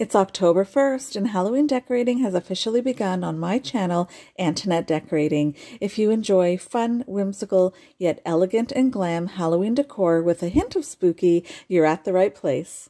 It's October 1st and Halloween decorating has officially begun on my channel, Antonette Decorating. If you enjoy fun, whimsical, yet elegant and glam Halloween decor with a hint of spooky, you're at the right place.